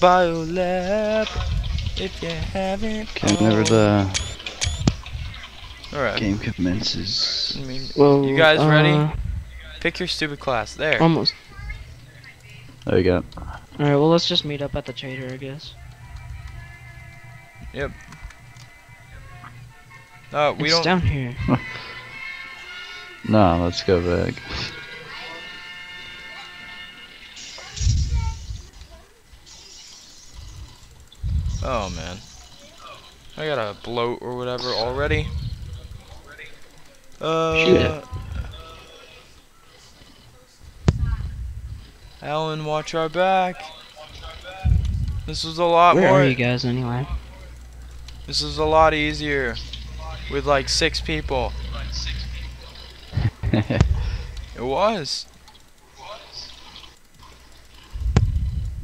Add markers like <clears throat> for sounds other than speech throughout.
Biolab. If you haven't. Okay, whenever the Alright. game commences. I mean, Whoa. You guys ready? uh, pick your stupid class. There. Almost. There you go. Alright, well, let's just meet up at the trader, I guess. Yep. Uh, we it's don't. down here. <laughs> No, let's go back. Oh man. I got a bloat or whatever already. Uh. Shoot Alan, watch our back. This was a lot Where more. are you guys anyway? This is a lot easier with like six people. <laughs> It was.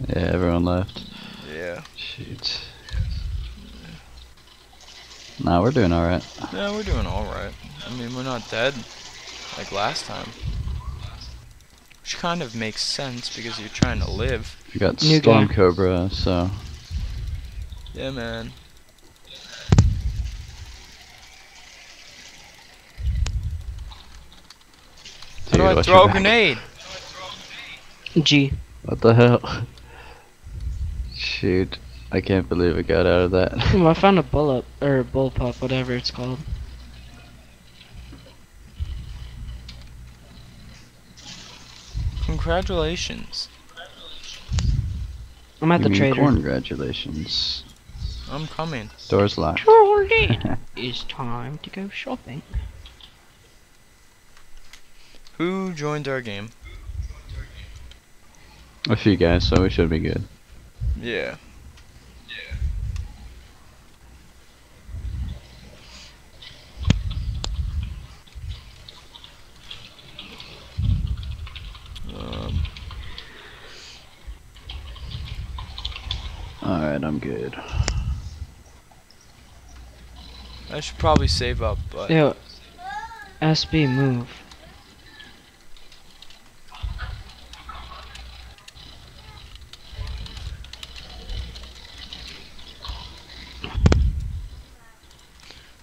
yeah, everyone left. Yeah. Shoot. Nah, we're doing alright. Yeah, we're doing all right. I mean, we're not dead like last time. Which kind of makes sense because you're trying to live. We got New Storm guy. Cobra, so Yeah, man. How do I throw a back. grenade? G. What the hell? <laughs> Shoot. I can't believe it got out of that. <laughs> Ooh, I found a bullet, or a bullpup, whatever it's called. Congratulations. I'm at You the mean trader. Congratulations. I'm coming. Door's locked. Jordy! <laughs> it's time to go shopping. Who joined our game? A few guys, so we should be good. Yeah. Um, Alright, I'm good. I should probably save up, but Yo, SB, move.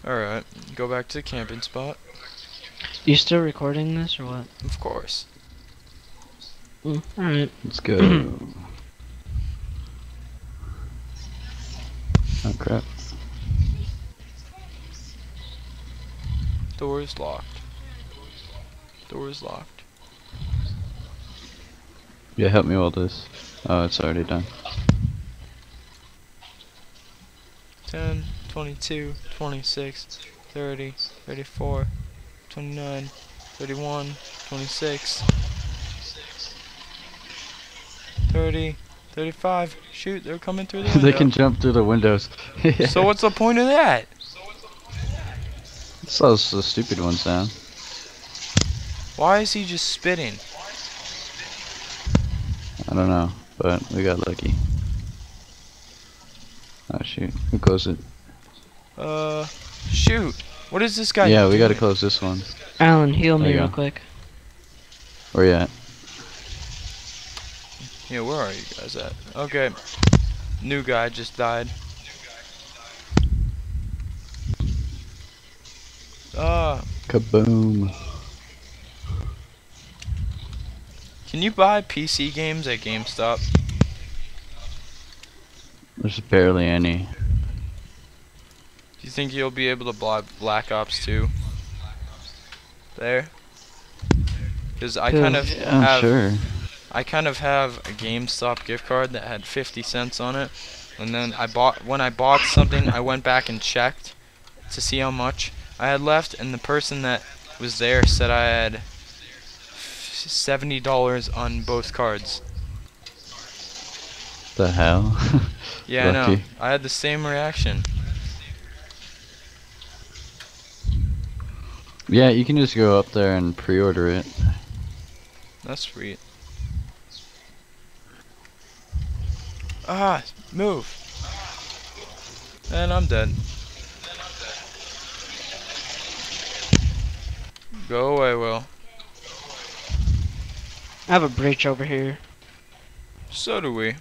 alright. Go back to the camping spot. You still recording this or what? Of course. Mm, Alright. Let's go. <clears throat> oh crap. Door is locked. Door is locked. Yeah, help me with this. Oh, it's already done. 10, 22, 26, 30, 34, 29, 31, 26, 30, 35. Shoot, they're coming through the <laughs> they can jump through the windows. <laughs> So what's the point of that? Slows the stupid ones down. Why is he just spitting? I don't know, but we got lucky. Oh shoot, who closed it? Uh, shoot. What is this guy yeah, we gotta close this one. Alan, heal There me real go. quick. Where you at? Yeah, where are you guys at? Okay. New guy just died. Ah, Kaboom. can you buy PC games at GameStop? There's barely any. Do you think you'll be able to buy Black Ops 2? There? Because I kind of Yeah, I'm have sure. I kind of have a GameStop gift card that had 50 cents on it, and then I bought when I bought something, I went back and checked to see how much I had left, and the person that was there said I had seventy dollars on both cards. The hell? <laughs> Yeah, I know. I had the same reaction. yeah, you can just go up there and pre-order it. That's sweet. Ah, move. And I'm dead. Go away, Will. I have a breach over here. So do we.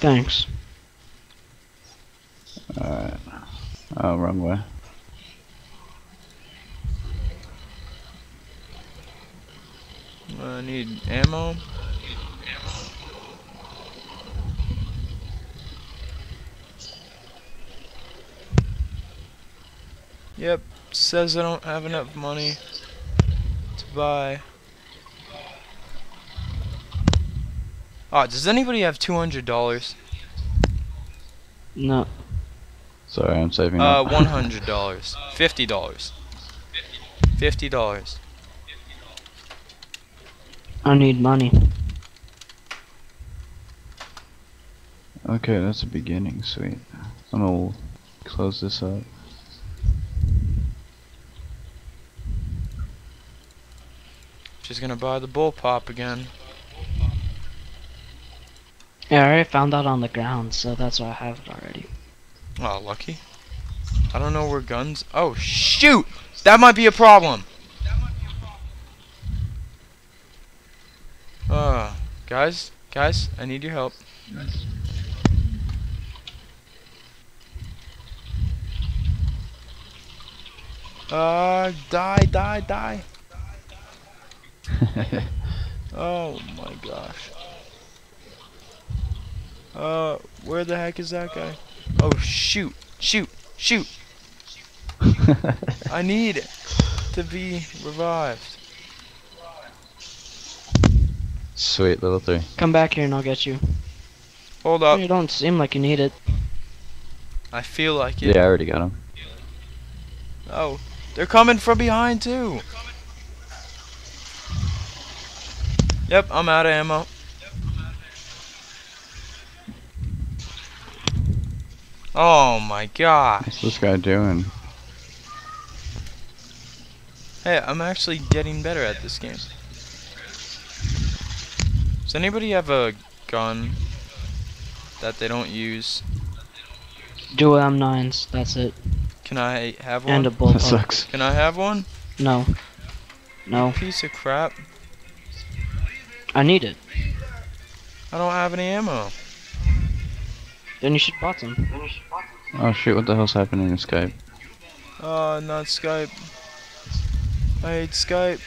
Thanks. Alright. Oh, wrong way. I need ammo. Yep, says I don't have enough money to buy. Oh, does anybody have two hundred dollars? No. Sorry, I'm saving Uh, up. one hundred dollars, fifty dollars, fifty dollars. I need money. okay, that's a beginning. Sweet. I'm gonna close this up. She's gonna buy the bullpup again. Yeah, I already found that on the ground, so that's why I have it already. Oh, lucky. I don't know where guns. Oh, shoot! That might be a problem. Uh, guys, guys, I need your help. Uh, die, die, die. <laughs> Oh my gosh. Uh, where the heck is that guy? Oh, shoot, shoot, shoot. I need to be revived. Sweet, little 3. Come back here and I'll get you. Hold up. You don't seem like you need it. I feel like it. Yeah, I already got him. Oh, they're coming from behind too. Yep, I'm out of ammo. Oh my gosh. What's this guy doing? Hey, I'm actually getting better at this game. Does anybody have a gun that they don't use? Dual M9s, that's it. Can I have one? And a bullpup. That sucks. Can I have one? No. No. Piece of crap. I need it. I don't have any ammo. Then you should bought some. Oh shoot, what the hell's happening in Skype? Oh, not Skype. I hate Skype.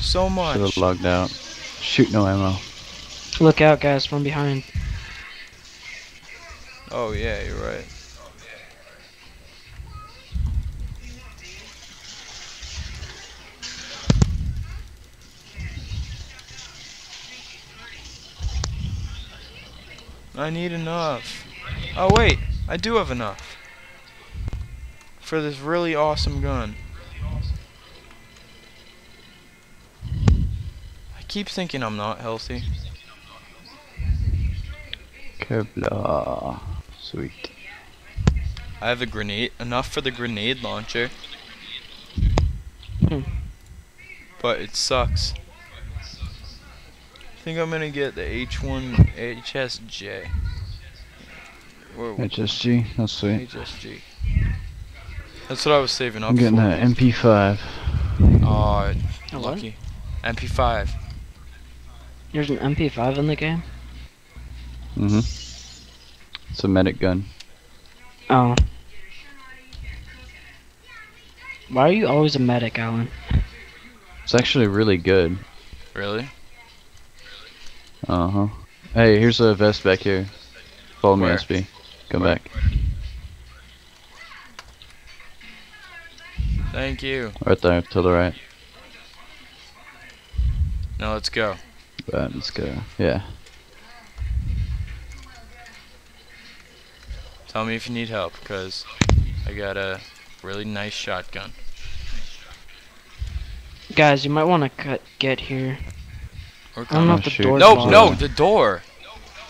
So much. Should've logged out. Shoot, no ammo. Look out, guys, from behind. Oh yeah, you're right. I need enough. Oh wait, I do have enough. For this really awesome gun. I keep thinking I'm not healthy. Kevlar. Sweet. I have a grenade, enough for the grenade launcher. Hmm. But it sucks. I think I'm gonna get the H1 HSJ. Or HSG, that's sweet. HSG. That's what I was saving up I'm getting for. that MP5. Oh, A what? lucky. MP5. There's an MP5 in the game? Mm-hmm. It's a medic gun. Oh. Why are you always a medic, Alan? It's actually really good. Really? Uh-huh. Hey, here's a vest back here. Follow Where? me, SB. Come Where? back. Thank you. Right there, to the right. Now let's go. Right, let's go. Yeah. Tell me if you need help, cause I got a really nice shotgun. Guys, you might want to cut get here. We're I don't know if the shoot. door's No, locked. no, the door.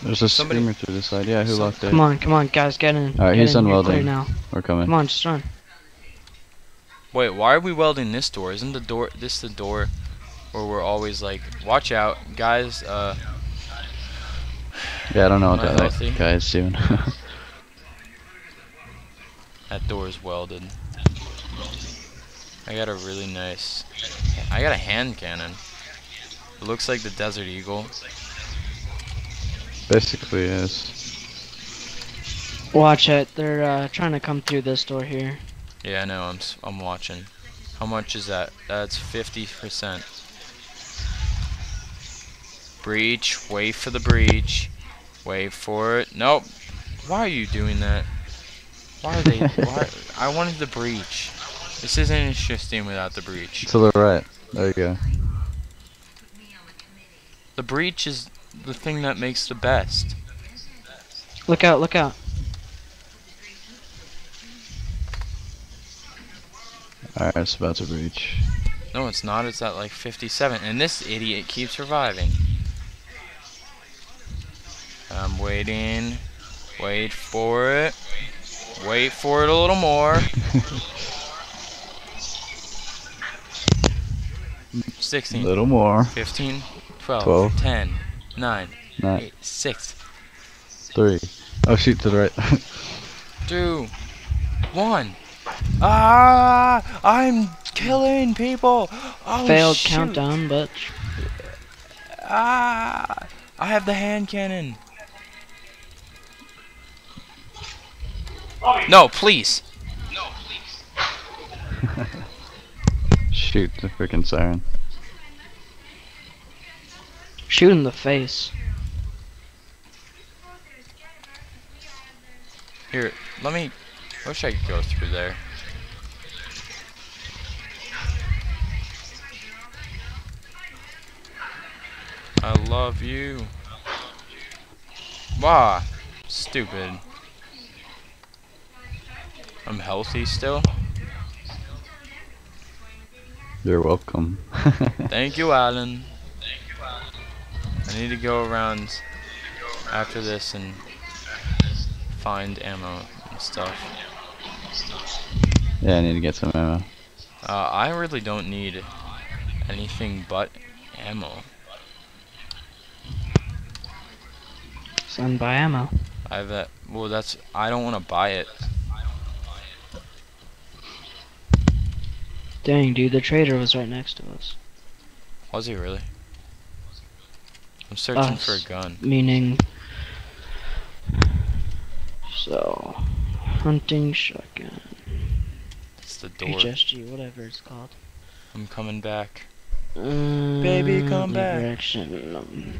There's a Somebody- screamer through the side. Yeah, who Some- locked it? Come on, come on, guys, get in. Alright, he's in. Unwelding. now. We're coming. Come on, just run. Wait, why are we welding this door? Isn't the door this the door where we're always like, watch out, guys? Uh, <sighs> Yeah, I don't know what Am I that healthy? guy's doing. <laughs> that door is welded. I got a really nice. I got a hand cannon. It looks like the Desert Eagle. Basically is. Watch it. They're uh, trying to come through this door here. Yeah, I know. I'm s- I'm watching. How much is that? That's 50%. Breach. Wait for the breach. Wait for it. Nope. Why are you doing that? Why are they? <laughs> why? I wanted the breach. This isn't interesting without the breach. To the right. There you go. The breach is the thing that makes the best. Look out! Look out! Alright, it's about to breach. No, it's not. It's at like 57, and this idiot keeps reviving. I'm waiting. Wait for it. Wait for it a little more. <laughs> 16, A little more. 15, 12, 12. 10, 9, Nine, 8, 6, three. Oh, shoot to the right. <laughs> 2, 1. Ah! I'm killing people! Oh, Failed shoot. countdown, but Ah! I have the hand cannon. No, please. No, <laughs> please! Shoot the freaking siren. Shoot in the face. Here, let me. I wish I could go through there. I love you. Wow, stupid. I'm healthy still. You're welcome. <laughs> Thank you, Alan. I need to go around after this and find ammo and stuff. yeah, I need to get some ammo. Uh, I really don't need anything but ammo. Send buy ammo. I have that. Well, that's. I don't want to buy it. Dang, dude, the trader was right next to us. Was he really? I'm searching for a gun. Meaning. So. Hunting shotgun. It's the door. HSG, whatever it's called. I'm coming back. Uh, Baby, come back. Direction. Um,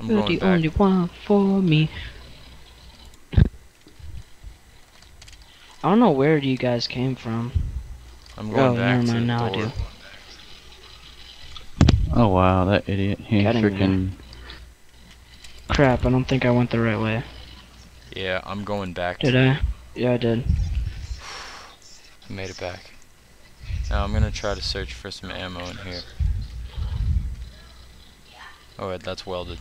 I'm you're going the back. only one for me. I don't know where you guys came from. I'm going Oh, back never to the mind, now I door. do. Oh wow, that idiot. He freaking. Crap, I don't think I went the right way. Yeah, I'm going back. Did I? Yeah, I did. I <sighs> made it back. Now I'm gonna try to search for some ammo in here. Oh, wait, that's welded.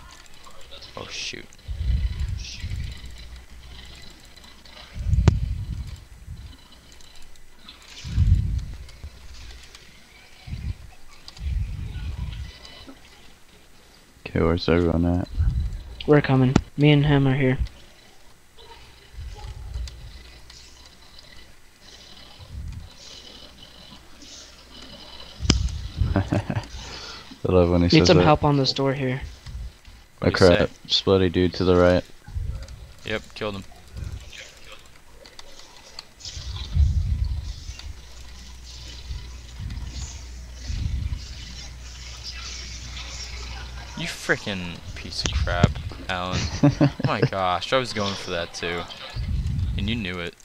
Oh shoot. Okay, where's everyone at? We're coming. Me and him are here. <laughs> I love when he Need says some that. help on this door here. A What'd say? crap. Splitty dude to the right. Yep, killed him. Freaking piece of crap, Alan. Oh <laughs> my gosh, I was going for that too. And you knew it.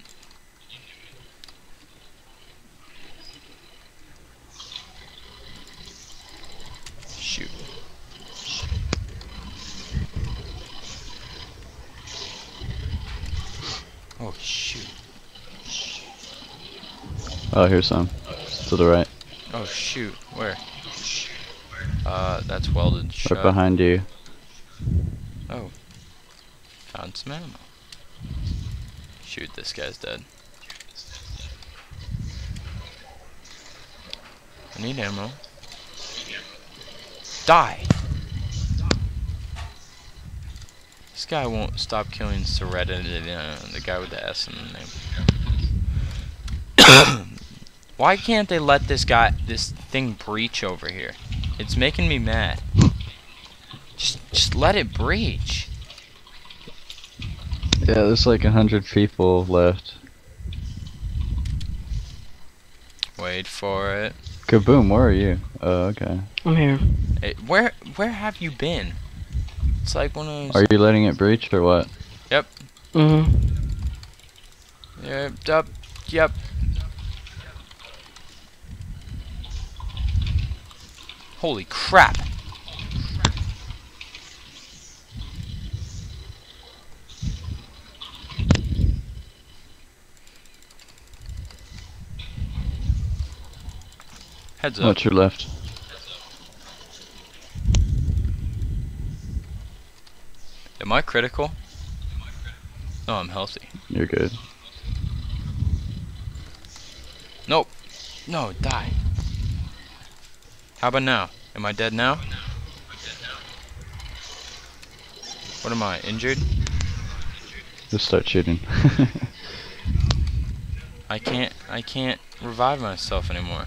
Shoot. Oh shoot. oh, here's some. To the right. Oh shoot. Where? Uh, that's welded shut. Right behind you. Oh. Found some ammo. Shoot, this guy's dead. I need ammo. Die! This guy won't stop killing Serenity, uh, the guy with the S in the name. <coughs> Why can't they let this guy, this thing breach over here? It's making me mad. Just, just let it breach. Yeah, there's like a hundred people left. Wait for it. Kaboom, where are you? Oh, okay. I'm here. Hey, where where have you been? It's like one of those. Are you letting it breach or what? Yep. Mm-hmm. Yep. Yep. Yep. Holy crap! Heads up. What's your left? Am I critical? No, I'm healthy. You're good. Nope. No, die. How about now? Am I dead now? What am I, injured? Just start shooting. <laughs> I can't, I can't revive myself anymore.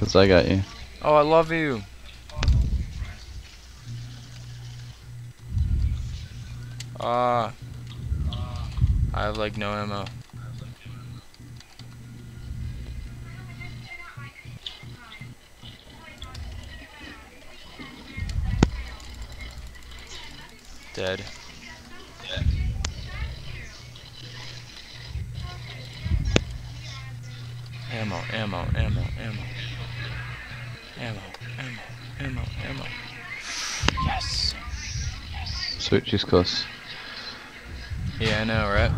Cause I got you. Oh, I love you. Ah. I have like no ammo. Dead. Ammo, ammo, ammo, ammo. Ammo, ammo, ammo, ammo. Yes. Sweet, she's close. Yeah, I know, right?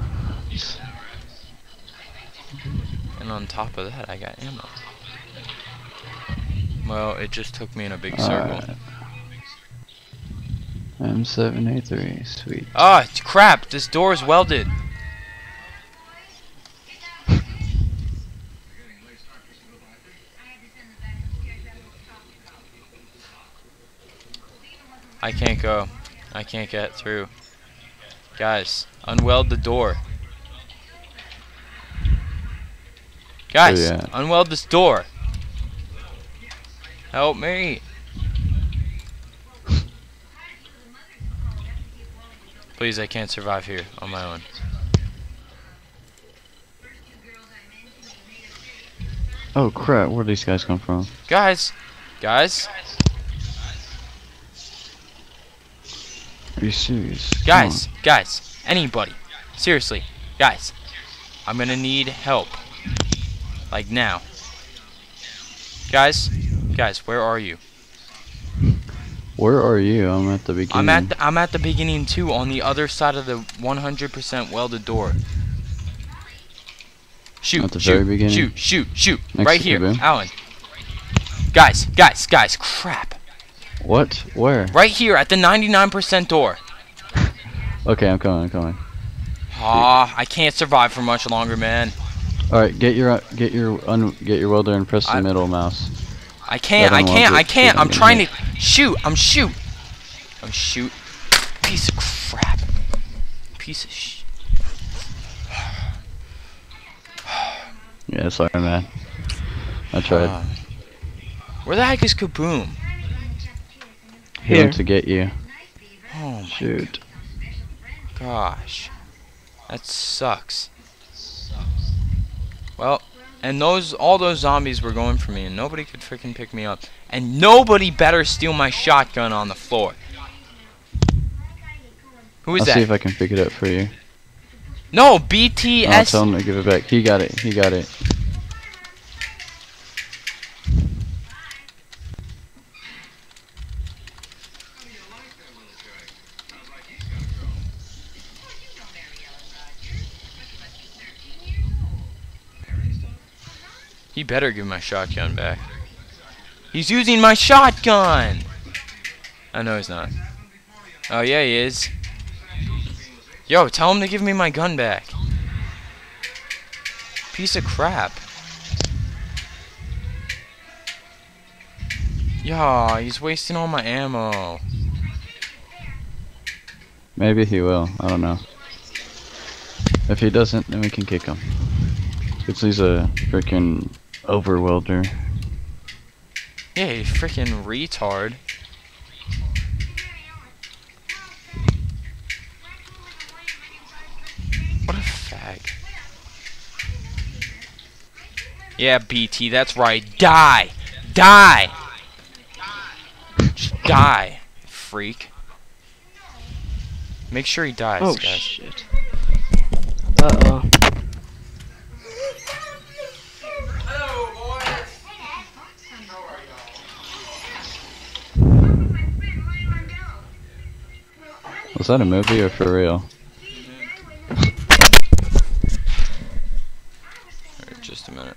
And on top of that, I got ammo. Well, it just took me in a big circle. M7A3, sweet. Ah, crap! This door is welded. I can't go. I can't get through. Guys, unweld the door. Guys, you at? unweld this door. Help me. Please, I can't survive here on my own. Oh crap, where do these guys come from? Guys, guys, Are you serious? Guys, guys, anybody. Seriously, guys. I'm gonna need help. Like now. Guys, guys, where are you? Where are you? I'm at the beginning. I'm at the, I'm at the beginning too, on the other side of the 100% welded door. Shoot, At the shoot, very beginning? shoot, shoot, shoot, Next right here? Alan. Guys, guys, guys, crap. What? Where? Right here at the 99% door. <laughs> Okay, I'm coming. I'm coming. Ah, I can't survive for much longer, man. All right, get your get your un, get your welder and press the I- middle mouse. I can't, I can't, I can't. I'm Shoot him. trying to shoot. I'm shoot. I'm shoot. Piece of crap. Piece of sh. Yeah, sorry, man. I tried. Ah. where the heck is Kaboom? he Here. went to get you. Oh my Shoot. gosh. That sucks. Well, and those all those zombies were going for me and nobody could freaking pick me up. And nobody better steal my shotgun on the floor. Who is I'll that? see if I can pick it up for you. no, BTS. I'll tell him to give it back. He got it. He got it. He better give my shotgun back. He's using my shotgun! I know he's not. Oh yeah, he is. Yo, tell him to give me my gun back. Piece of crap. Yeah, he's wasting all my ammo. Maybe he will. I don't know. If he doesn't, then we can kick him. Cause he's a freaking Overwelder. Yeah, you freaking retard. What a fag. Yeah, BT, that's right. Die! Die! Just die, freak. Make sure he dies, oh, guys. shit. Uh-oh. Was that a movie or for real? Alright, just a minute.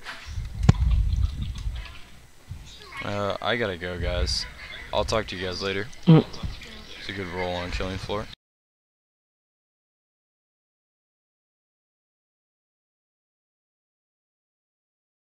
Uh, I gotta go, guys. I'll talk to you guys later. Mm. It's a good roll on killing floor.